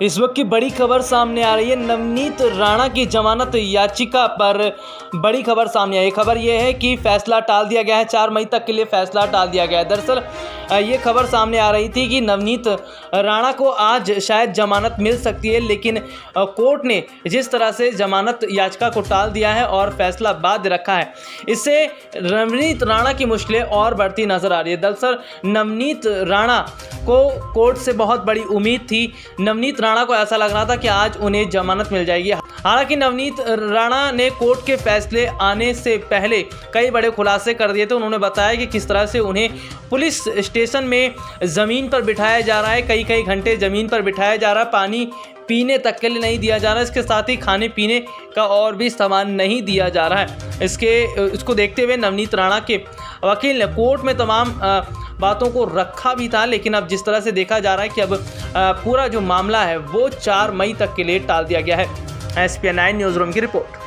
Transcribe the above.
इस वक्त की बड़ी खबर सामने आ रही है। नवनीत राणा की जमानत याचिका पर बड़ी खबर सामने आई। खबर यह है कि फैसला टाल दिया गया है। चार मई तक के लिए फैसला टाल दिया गया है। दरअसल ये खबर सामने आ रही थी कि नवनीत राणा को आज शायद जमानत मिल सकती है, लेकिन कोर्ट ने जिस तरह से जमानत याचिका को टाल दिया है और फैसला बाद रखा है, इससे नवनीत राणा की मुश्किलें और बढ़ती नज़र आ रही है। दरअसल, नवनीत राणा को कोर्ट से बहुत बड़ी उम्मीद थी। नवनीत राणा को ऐसा लग रहा था कि आज उन्हें जमानत मिल जाएगी। हालाँकि नवनीत राणा ने कोर्ट के फैसले आने से पहले कई बड़े खुलासे कर दिए थे। उन्होंने बताया कि किस तरह से उन्हें पुलिस स्टेशन में ज़मीन पर बिठाया जा रहा है। कई कई घंटे ज़मीन पर बिठाया जा रहा है। पानी पीने तक के लिए नहीं दिया जा रहा। है इसके साथ ही खाने पीने का और भी सामान नहीं दिया जा रहा है। इसके, इसको देखते हुए नवनीत राणा के वकील ने कोर्ट में तमाम बातों को रखा भी था। लेकिन अब जिस तरह से देखा जा रहा है कि अब पूरा जो मामला है, वो चार मई तक के लिए टाल दिया गया है। एस पी न्यूज़ रूम की रिपोर्ट।